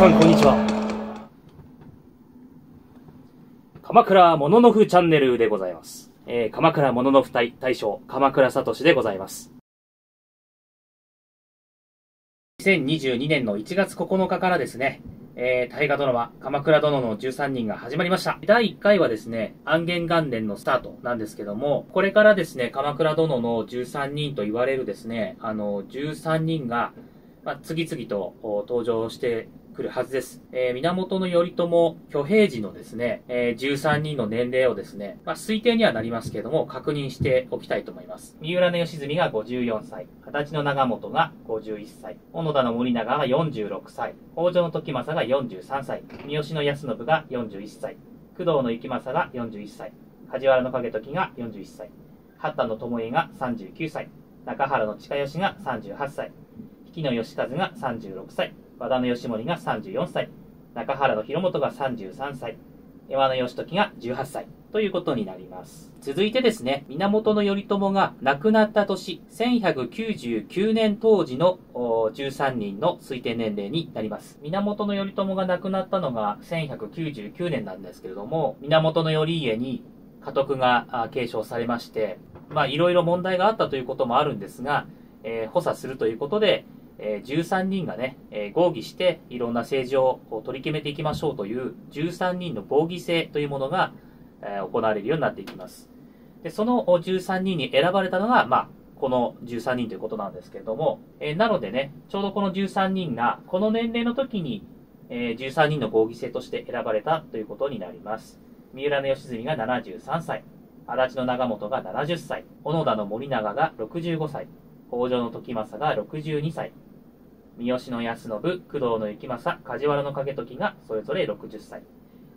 さんこんにちは。鎌倉モノノフチャンネルでございます、えー、鎌倉モノノフ大大将鎌倉聡でございます。2022年の1月9日からですね、えー、大河ドラマ、鎌倉殿の13人が始まりました。第1回はですね、安元元年のスタートなんですけども、これからですね、鎌倉殿の13人と言われるですね、あの、13人が、まあ、次々と登場してくるはずです。えー、源頼朝、挙兵時のですね、えー、13人の年齢をですね、まあ、推定にはなりますけれども、確認しておきたいと思います。三浦の義澄が54歳、二十歳の長本が51歳、小野田の森長が46歳、北条の時政が43歳、三好の康信が41歳、工藤の行正が41歳、梶原の景時が41歳、八田の巴が39歳、中原の親吉が38歳、比企の義和が36歳、和田の義盛が34歳、中原の広元が33歳、山の義時が18歳ということになります。続いてですね、源頼朝が亡くなった年、1199年当時の13人の推定年齢になります。源頼朝が亡くなったのが1199年なんですけれども、源頼家に家督が継承されまして、まあいろいろ問題があったということもあるんですが、えー、補佐するということで、え、13人がね、え、合議していろんな政治を取り決めていきましょうという13人の合議制というものが、え、行われるようになっていきます。で、その13人に選ばれたのが、まあ、この13人ということなんですけれども、え、なのでね、ちょうどこの13人が、この年齢の時に、え、13人の合議制として選ばれたということになります。三浦の義澄が73歳、足立の長本が70歳、小野田の森長が65歳、北条の時政が62歳、三好の康信、工藤の行正、梶原の景時がそれぞれ60歳、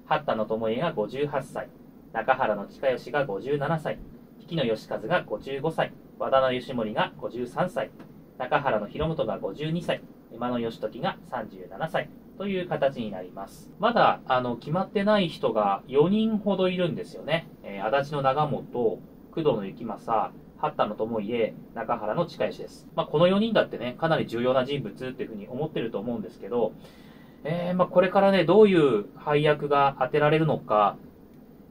八田の巴が58歳、中原の親吉が57歳、比企の義和が55歳、和田の義盛が53歳、中原の広元が52歳、馬の義時が37歳。という形になります。まだあの決まってない人が4人ほどいるんですよね。えー、足立の長本、工藤の行正、八田の友家、中原の近吉です。まあ、この4人だってね、かなり重要な人物っていうふうに思ってると思うんですけど、えー、まあ、これからね、どういう配役が当てられるのか、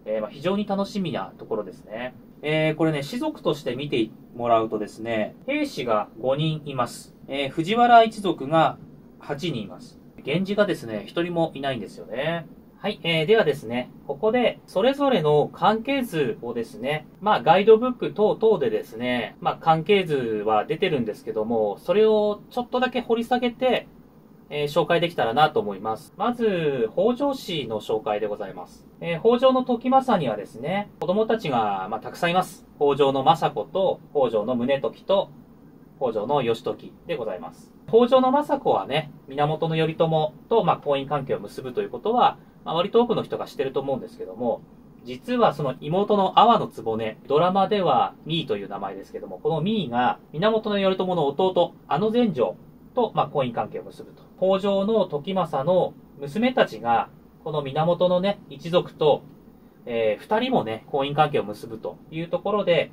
えー、まあ、非常に楽しみなところですね。えー、これね、士族として見てもらうとですね、兵士が5人います。えー、藤原一族が8人います。源氏がですね、1人もいないんですよね。はい、えー、ではですね、ここで、それぞれの関係図をですね、まあ、ガイドブック等々でですね、まあ、関係図は出てるんですけども、それをちょっとだけ掘り下げて、えー、紹介できたらなと思います。まず、北条氏の紹介でございます。えー、北条の時政にはですね、子供たちが、まあ、たくさんいます。北条の政子と、北条の宗時と、北条の義時でございます。北条の政子はね、源頼朝と、まあ、婚姻関係を結ぶということは、まあ、割と多くの人が知ってると思うんですけども、実はその妹の阿波の局、ドラマではミーという名前ですけども、このミーが源頼朝の弟、あの前女と、まあ、婚姻関係を結ぶと。北条の時政の娘たちが、この源のね、一族と、えー、二人もね、婚姻関係を結ぶというところで、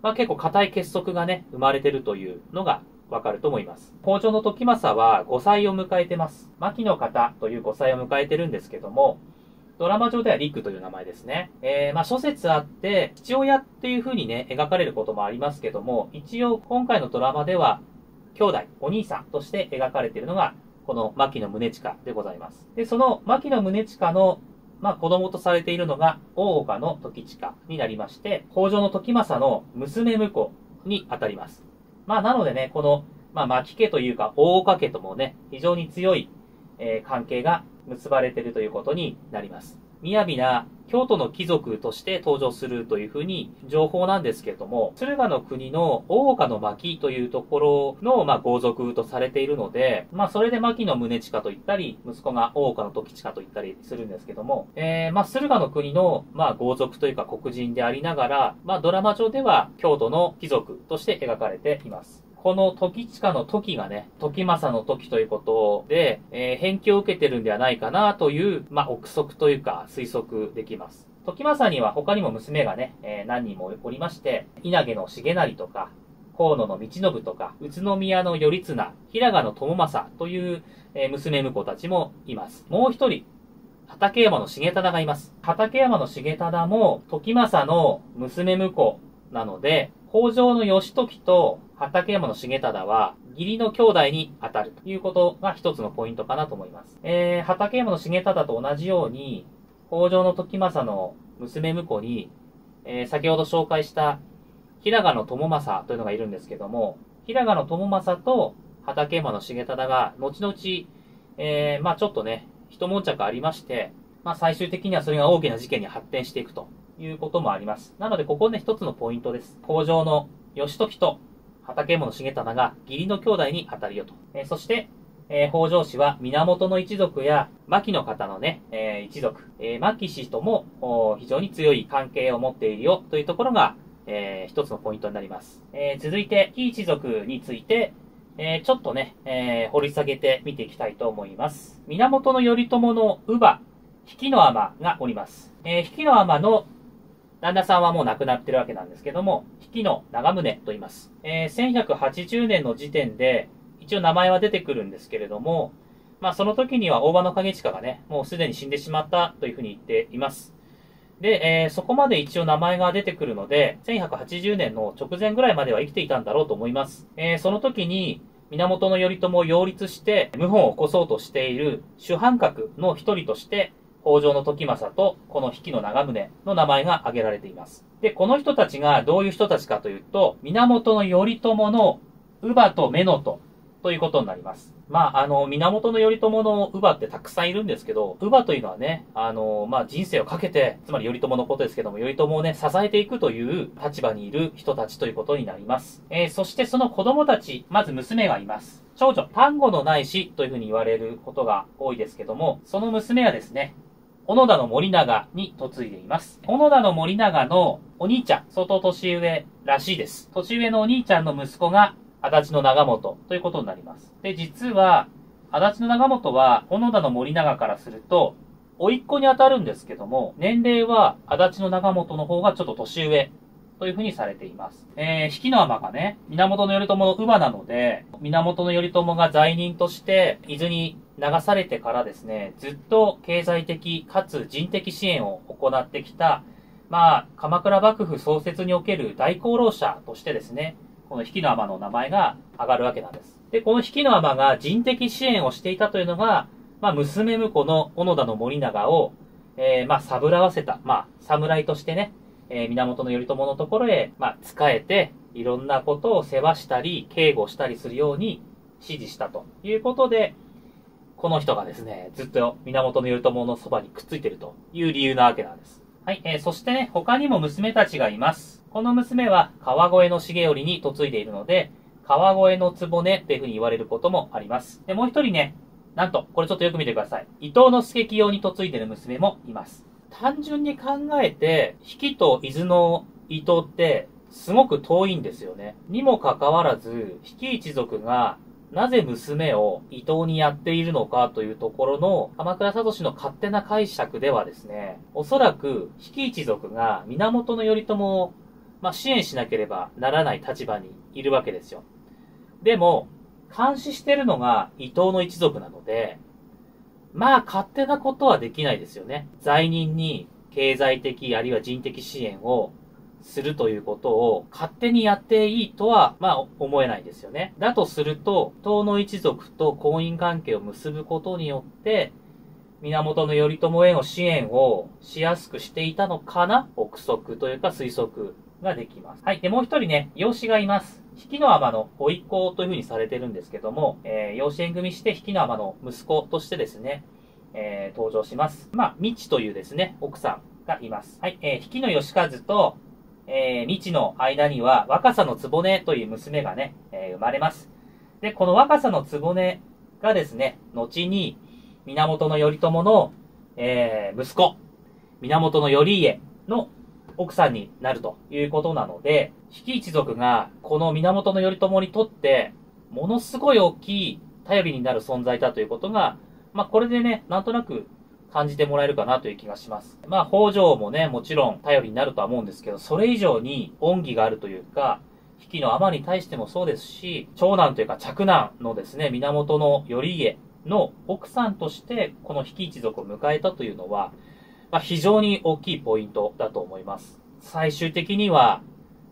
まあ、結構固い結束がね、生まれてるというのがわかると思います。北条の時政は5歳を迎えてます。牧の方という5歳を迎えてるんですけども、ドラマ上ではリックという名前ですね。えー、まあ諸説あって、父親っていう風にね、描かれることもありますけども、一応今回のドラマでは、兄弟、お兄さんとして描かれているのが、この牧野宗近でございます。で、その牧野宗近のまあ、子供とされているのが、大岡の時近になりまして、北条の時政の娘婿にあたります。まあ、なのでね、この、まあ、牧家というか、大岡家ともね、非常に強い、えー、関係が結ばれているということになります。雅な京都の貴族として登場するというふうに情報なんですけれども、駿河の国の大岡の牧というところの、まあ、豪族とされているので、まあ、それで牧の宗近と言ったり、息子が大岡の時近と言ったりするんですけども、えー、まあ、駿河の国の、まあ、豪族というか黒人でありながら、まあ、ドラマ上では京都の貴族として描かれています。この時近の時がね、時政の時ということで、えー、返記を受けてるんではないかなという、まあ、憶測というか推測できます。時政には他にも娘がね、えー、何人もおりまして、稲毛の重成とか、河野の道信とか、宇都宮の頼綱、平賀の友政という、えー、娘婿たちもいます。もう一人、畠山の重忠がいます。畠山の重忠も、時政の娘婿なので、北条の義時と畠山の重忠は、義理の兄弟に当たるということが一つのポイントかなと思います。えー、畠山の重忠と同じように、北条の時政の娘婿に、えー、先ほど紹介した平賀の友政というのがいるんですけども、平賀の友政と畠山の重忠が、後々、えー、まあちょっとね、一悶着ありまして、まあ最終的にはそれが大きな事件に発展していくということもあります。なので、ここね、一つのポイントです。北条の義時と畠山重忠が義理の兄弟に当たるよと。え、そして、えー、北条氏は源の一族や牧の方のね、えー、一族、えー、牧氏とも非常に強い関係を持っているよというところが、えー、一つのポイントになります。えー、続いて、非一族について、えー、ちょっとね、えー、掘り下げて見ていきたいと思います。源頼朝の乳母、引きの尼がおります。えー、引きの尼の旦那さんはもう亡くなってるわけなんですけども、引きの長宗と言います。えー、1180年の時点で、一応名前は出てくるんですけれども、まあその時には大場の影近がね、もうすでに死んでしまったというふうに言っています。で、えー、そこまで一応名前が出てくるので、1180年の直前ぐらいまでは生きていたんだろうと思います。えー、その時に、源頼朝を擁立して、謀反を起こそうとしている主犯格の一人として、北条の時政と、この引きの長宗の名前が挙げられています。で、この人たちがどういう人たちかというと、源頼朝の乳母と乳母とということになります。まあ、あの、源頼朝の乳母ってたくさんいるんですけど、乳母というのはね、あの、まあ、人生をかけて、つまり頼朝のことですけども、頼朝をね、支えていくという立場にいる人たちということになります。えー、そしてその子供たち、まず娘がいます。長女、単語のない死というふうに言われることが多いですけども、その娘はですね、小野田の森長に嫁いでいます。小野田の森長のお兄ちゃん、相当年上らしいです。年上のお兄ちゃんの息子が足立の長本ということになります。で、実は、足立の長本は、小野田の森長からすると、甥っ子に当たるんですけども、年齢は足立の長本の方がちょっと年上というふうにされています。えー、引きの尼がね、源頼朝の乳母なので、源頼朝が罪人として伊豆に流されてからですね、ずっと経済的かつ人的支援を行ってきた、まあ、鎌倉幕府創設における大功労者としてですね、この引きの尼の名前が上がるわけなんです。で、この引きの尼が人的支援をしていたというのが、まあ、娘婿の小野田の森長を、えー、まあ、サブらわせた、まあ、侍としてね、えー、源頼朝のところへ、まあ、仕えて、いろんなことを世話したり、警護したりするように指示したということで、この人がですね、ずっと源頼朝のそばにくっついてるという理由なわけなんです。はい、えー、そしてね、他にも娘たちがいます。この娘は川越の重頼に嫁いでいるので、川越の局っていう風に言われることもあります。で、もう一人ね、なんと、これちょっとよく見てください。伊藤之助清に嫁いでる娘もいます。単純に考えて、比企と伊豆の伊藤って、すごく遠いんですよね。にもかかわらず、比企一族がなぜ娘を伊藤にやっているのかというところの、鎌倉聡の勝手な解釈ではですね、おそらく、比企一族が源頼朝をまあ、支援しなければならない立場にいるわけですよ。でも、監視してるのが伊藤の一族なので、まあ勝手なことはできないですよね。罪人に経済的あるいは人的支援をするということを勝手にやっていいとは、まあ思えないですよね。だとすると、東の一族と婚姻関係を結ぶことによって、源頼朝への支援をしやすくしていたのかな？憶測というか推測ができます。はい。で、もう一人ね、養子がいます。引きの尼の甥っ子というふうにされてるんですけども、えー、養子縁組して引きの尼の息子としてですね、えー、登場します。まあ、未知というですね、奥さんがいます。はい。えー、引きの義和と、えー、未知の間には、若さの局という娘がね、えー、生まれます。で、この若さの局がですね、後に、源頼朝の、えー、息子、源頼家の奥さんになるということなので、比企一族がこの源頼朝にとって、ものすごい大きい頼りになる存在だということが、まあこれでね、なんとなく感じてもらえるかなという気がします。まあ北条もね、もちろん頼りになるとは思うんですけど、それ以上に恩義があるというか、比企の尼に対してもそうですし、長男というか嫡男のですね、源の頼家の奥さんとしてこの比企一族を迎えたというのは、まあ、非常に大きいポイントだと思います。最終的には、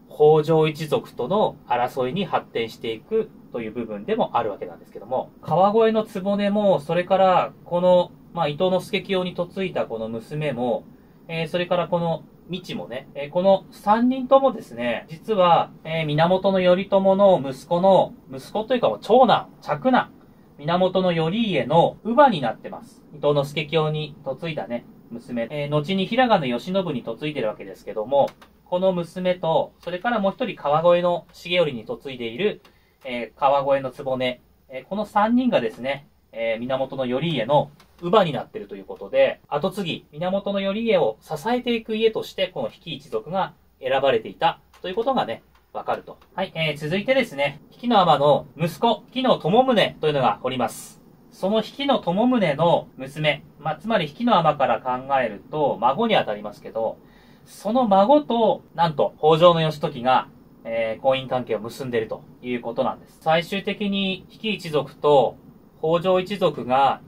北条一族との争いに発展していくという部分でもあるわけなんですけども、川越の局も、それからこの、まあ、伊藤之助清に嫁いだこの娘も、えー、それからこの道もね、えー、この三人ともですね、実は、えー、源頼朝の息子の、息子というか長男、嫡男、源頼家の乳母になってます。伊藤之助清に嫁いだね、娘。えー、後に平賀の慶喜に嫁いでるわけですけども、この娘と、それからもう一人川越の重頼に嫁いでいる、えー、川越の局、えー、この三人がですね、えー、源頼家の乳母になっているということで、後継ぎ、源頼家を支えていく家として、この比企一族が選ばれていたということがね、わかると。はい、えー、続いてですね、比企の尼の息子、比企の友宗というのがおります。その比企の友宗の娘、まあ、つまり比企の尼から考えると、孫にあたりますけど、その孫と、なんと、北条義時が、えー、婚姻関係を結んでいるということなんです。最終的に、比企一族と北条一族が、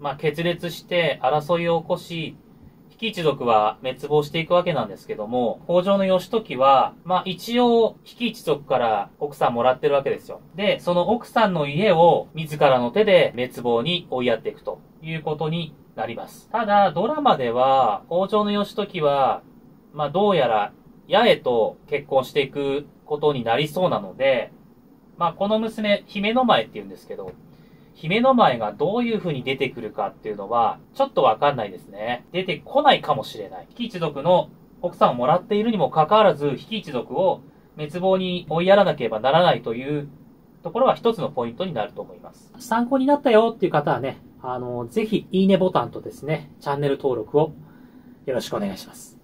まあ、決裂して争いを起こし、比企一族は滅亡していくわけなんですけども、北条の義時は、まあ、一応、比企一族から奥さんもらってるわけですよ。で、その奥さんの家を自らの手で滅亡に追いやっていくということになります。ただ、ドラマでは、北条の義時は、まあ、どうやら、八重と結婚していくことになりそうなので、まあ、この娘、姫の前って言うんですけど、姫の前がどういう風に出てくるかっていうのは、ちょっとわかんないですね。出てこないかもしれない。比企一族の奥さんをもらっているにもかかわらず、比企一族を滅亡に追いやらなければならないというところは一つのポイントになると思います。参考になったよっていう方はね、あの、ぜひいいねボタンとですね、チャンネル登録をよろしくお願いします。